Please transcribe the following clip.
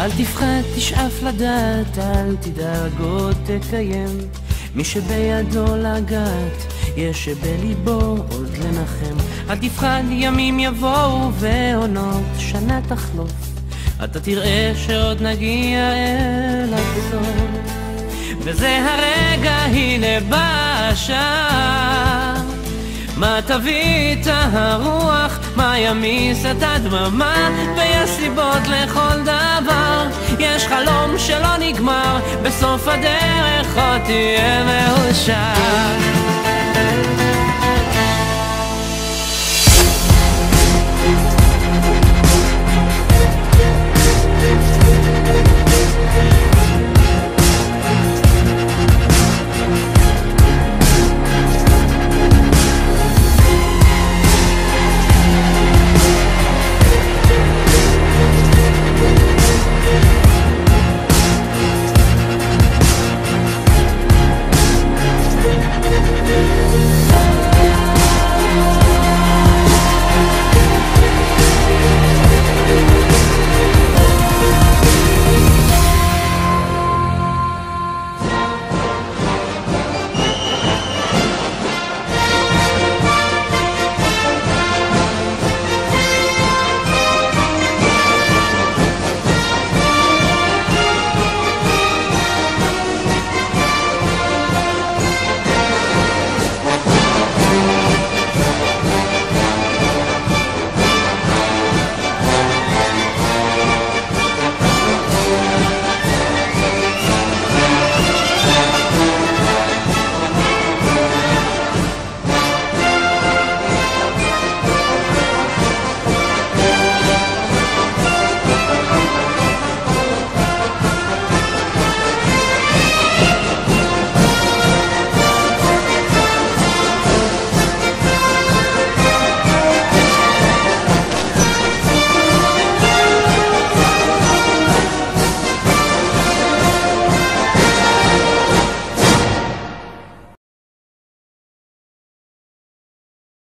אל תפחד, תשאף לדעת, אל תדאג עוד תקיים. מי שבידו לגעת, יש שבליבו עוד לנחם. אל תפחד, ימים יבואו ועונות שנה תחלוף. אתה תראה שעוד נגיע אל הסוף. וזה הרגע, הנה בא השער. מה תביא את הרוח, מה ימיס את הדממה, ויש סיבות לכל דבר. יש חלום שלא נגמר, בסוף הדרך עוד תהיה מאושר.